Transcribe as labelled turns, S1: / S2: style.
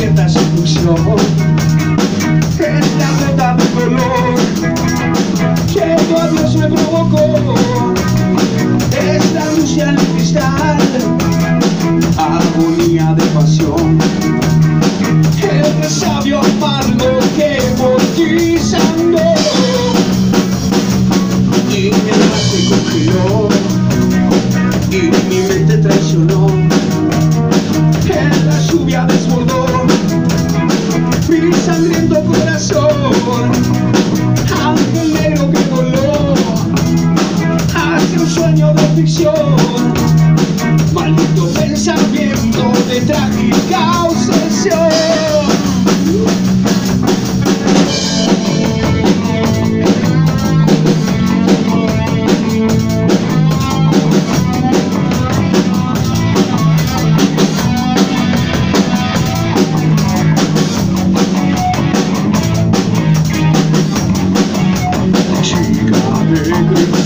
S1: despierta su función Esta gota de color que tu adiós me provocó. Esta luz y el cristal. Armonía de pasión. El resabio amargo que sangró Y mi alma se Y mi mente traicionó. En la lluvia desbordó Mi sangriento corazón. Ángel negro que voló Hacia un sueño de ficción. Maldito pensamiento de trágica obsesión Negro